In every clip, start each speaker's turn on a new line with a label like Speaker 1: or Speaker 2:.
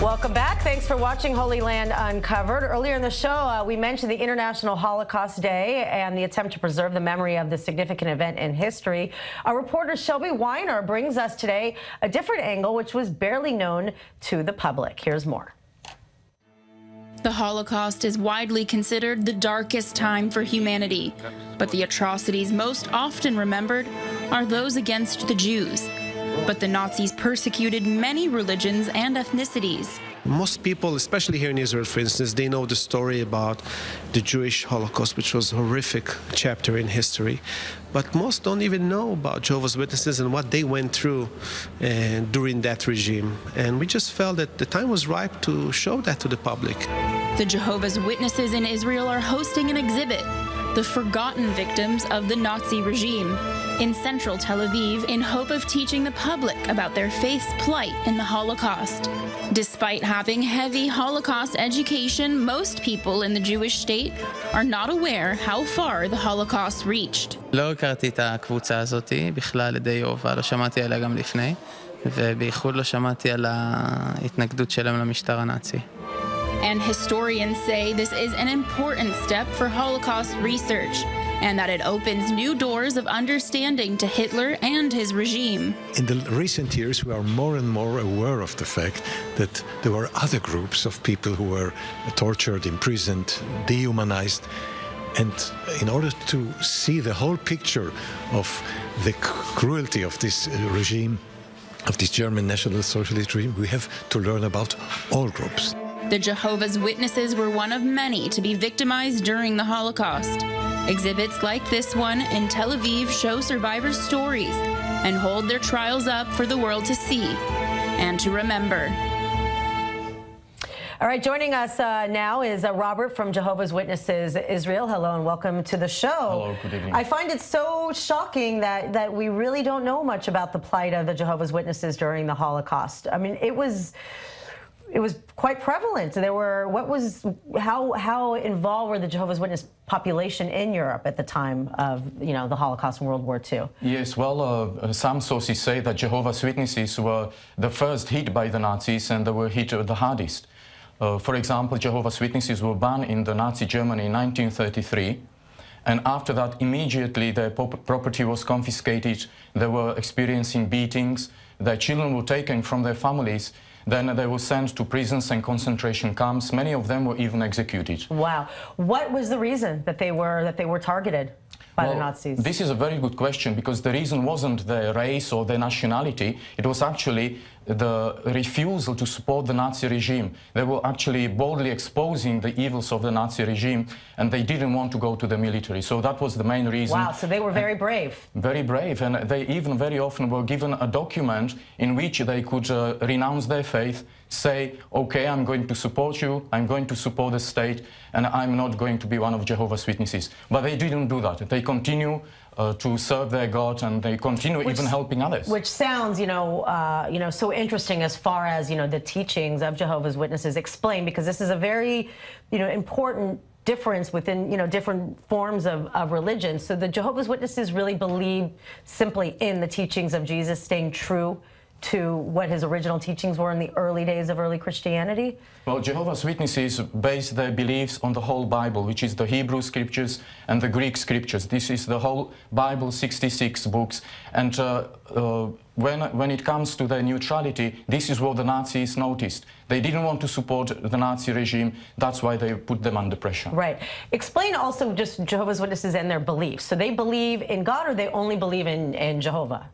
Speaker 1: Welcome back. Thanks for watching Holy Land Uncovered. Earlier in the show, uh, we mentioned the International Holocaust Day and the attempt to preserve the memory of this significant event in history. Our reporter Shelby Weiner brings us today a different angle, which was barely known to the public. Here's more.
Speaker 2: The Holocaust is widely considered the darkest time for humanity, but the atrocities most often remembered are those against the Jews. But the Nazis persecuted many religions and ethnicities.
Speaker 3: Most people, especially here in Israel, for instance, they know the story about the Jewish Holocaust, which was a horrific chapter in history. But most don't even know about Jehovah's Witnesses and what they went through uh, during that regime. And we just felt that the time was ripe to show that to the public.
Speaker 2: The Jehovah's Witnesses in Israel are hosting an exhibit the forgotten victims of the Nazi regime, in central Tel Aviv in hope of teaching the public about their faith's plight in the Holocaust. Despite having heavy Holocaust education, most people in the Jewish state are not aware how far the Holocaust reached.
Speaker 4: לא הכרתי את הקבוצה הזאת בכלל על ידי יובה, לא שמעתי עליה גם לפני, ובייחוד לא שמעתי על ההתנגדות שלהם למשטר הנאצי.
Speaker 2: And historians say this is an important step for Holocaust research and that it opens new doors of understanding to Hitler and his regime.
Speaker 5: In the recent years, we are more and more aware of the fact that there were other groups of people who were tortured, imprisoned, dehumanized. And in order to see the whole picture of the cruelty of this uh, regime, of this German National Socialist regime, we have to learn about all groups.
Speaker 2: The Jehovah's Witnesses were one of many to be victimized during the Holocaust. Exhibits like this one in Tel Aviv show survivors' stories and hold their trials up for the world to see and to remember.
Speaker 1: All right, joining us uh, now is uh, Robert from Jehovah's Witnesses Israel. Hello and welcome to the show.
Speaker 6: Hello, good evening.
Speaker 1: I find it so shocking that, that we really don't know much about the plight of the Jehovah's Witnesses during the Holocaust. I mean, it was it was quite prevalent. There were what was how how involved were the Jehovah's Witness population in Europe at the time of you know the Holocaust and World War II?
Speaker 6: Yes, well, uh, some sources say that Jehovah's Witnesses were the first hit by the Nazis and they were hit the hardest. Uh, for example, Jehovah's Witnesses were banned in the Nazi Germany in 1933. And after that, immediately their property was confiscated. They were experiencing beatings. Their children were taken from their families then they were sent to prisons and concentration camps. Many of them were even executed.
Speaker 1: Wow. What was the reason that they were that they were targeted? by
Speaker 6: well,
Speaker 1: the Nazis?
Speaker 6: This is a very good question because the reason wasn't their race or their nationality. It was actually the refusal to support the Nazi regime. They were actually boldly exposing the evils of the Nazi regime and they didn't want to go to the military. So that was the main reason.
Speaker 1: Wow, so they were very brave.
Speaker 6: Very brave. And they even very often were given a document in which they could uh, renounce their faith say, okay, I'm going to support you, I'm going to support the state, and I'm not going to be one of Jehovah's Witnesses. But they didn't do that. They continue uh, to serve their God, and they continue which, even helping others.
Speaker 1: Which sounds, you know, uh, you know, so interesting as far as you know the teachings of Jehovah's Witnesses explain, because this is a very, you know, important difference within you know different forms of, of religion. So the Jehovah's Witnesses really believe simply in the teachings of Jesus, staying true to what his original teachings were in the early days of early Christianity?
Speaker 6: Well, Jehovah's Witnesses base their beliefs on the whole Bible, which is the Hebrew scriptures and the Greek scriptures. This is the whole Bible, 66 books. And uh, uh, when, when it comes to their neutrality, this is what the Nazis noticed. They didn't want to support the Nazi regime. That's why they put them under pressure.
Speaker 1: Right. Explain also just Jehovah's Witnesses and their beliefs. So they believe in God or they only believe in, in Jehovah?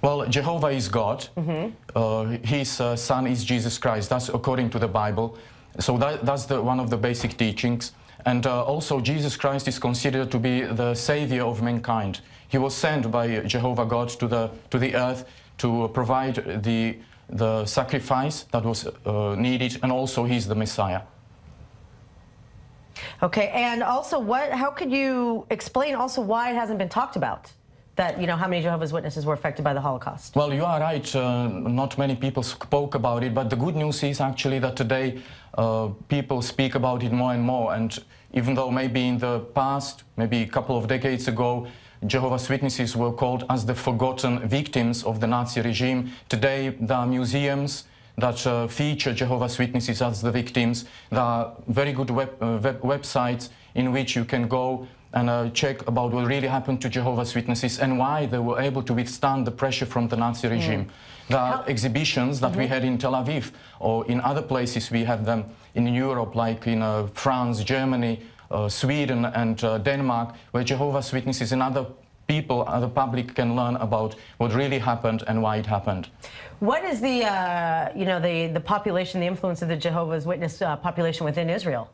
Speaker 6: Well, Jehovah is God. Mm -hmm. uh, his uh, son is Jesus Christ. That's according to the Bible. So that, that's the, one of the basic teachings. And uh, also, Jesus Christ is considered to be the savior of mankind. He was sent by Jehovah God to the, to the earth to provide the, the sacrifice that was uh, needed, and also he's the Messiah.
Speaker 1: Okay, and also, what? How could you explain also why it hasn't been talked about? That, you know, how many Jehovah's Witnesses were affected by the Holocaust?
Speaker 6: Well, you are right. Uh, not many people spoke about it, but the good news is actually that today uh, people speak about it more and more. And even though maybe in the past, maybe a couple of decades ago, Jehovah's Witnesses were called as the forgotten victims of the Nazi regime, today there are museums, that uh, feature Jehovah's Witnesses as the victims. There are very good web, uh, web websites in which you can go and uh, check about what really happened to Jehovah's Witnesses and why they were able to withstand the pressure from the Nazi regime. There are
Speaker 1: How-
Speaker 6: exhibitions that we had in Tel Aviv or in other places we had them in Europe like in uh, France, Germany, uh, Sweden and uh, Denmark where Jehovah's Witnesses and other people, the public can learn about what really happened and why it happened.
Speaker 1: What is the, uh, you know, the, the population, the influence of the Jehovah's Witness uh, population within Israel?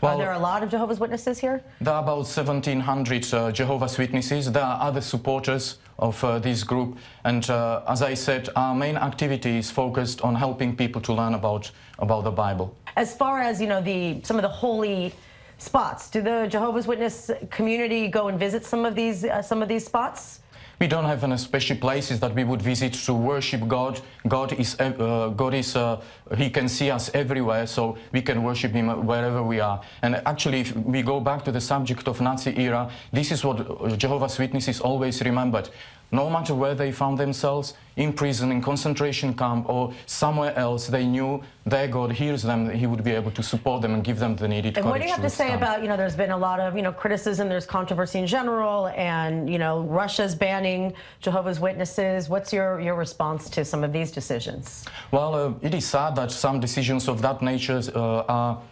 Speaker 6: Well- there
Speaker 1: Are there a lot of Jehovah's Witnesses here?
Speaker 6: There are about 1,700 uh, Jehovah's Witnesses. There are other supporters of uh, this group. And uh, as I said, our main activity is focused on helping people to learn about, about the Bible.
Speaker 1: As far as, you know, the, some of the holy spots, do the Jehovah's Witness community go and visit some of these, uh, some of these spots?
Speaker 6: We don't have any special places that we would visit to worship God. God is, uh, God is, uh, He can see us everywhere, so we can worship Him wherever we are. And actually, if we go back to the subject of Nazi era, this is what uh, Jehovah's Witnesses always remembered. No matter where they found themselves, in prison, in concentration camp, or somewhere else, they knew their God hears them, He would be able to support them and give them the needed
Speaker 1: And what do you have to say about, you know, there's been a lot of, you know, criticism, there's controversy in general, and, you know, Russia's banning Jehovah's Witnesses. What's your, your response to some of these decisions?
Speaker 6: Well, uh, it is sad that some decisions of that nature uh, are, are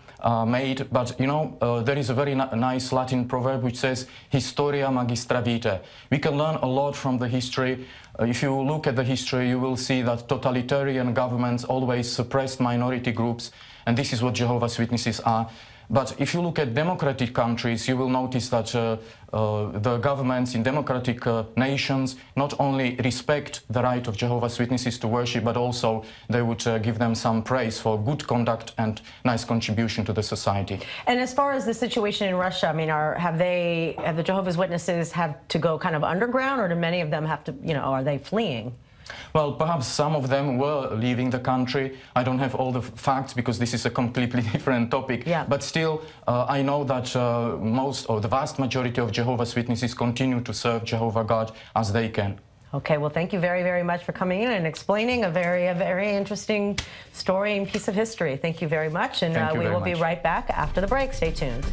Speaker 6: made, but you know, uh, there is a very ni- nice Latin proverb which says, Historia magistra vitae. We can learn a lot from the history. Uh, if you look at the history, you will see that totalitarian governments always suppressed minority groups, and this is what Jehovah's Witnesses are. But if you look at democratic countries, you will notice that uh, uh, the governments in democratic uh, nations not only respect the right of Jehovah's Witnesses to worship, but also they would uh, give them some praise for good conduct and nice contribution to the society.
Speaker 1: And as far as the situation in Russia, I mean, are have they have the Jehovah's Witnesses have to go kind of underground, or do many of them have to, you know, are they fleeing?
Speaker 6: Well, perhaps some of them were leaving the country. I don't have all the facts because this is a completely different topic.
Speaker 1: Yeah.
Speaker 6: But still, uh, I know that uh, most or the vast majority of Jehovah's Witnesses continue to serve Jehovah God as they can.
Speaker 1: Okay, well, thank you very, very much for coming in and explaining a very, a very interesting story and piece of history. Thank you very much, and uh, we will be right back after the break. Stay tuned.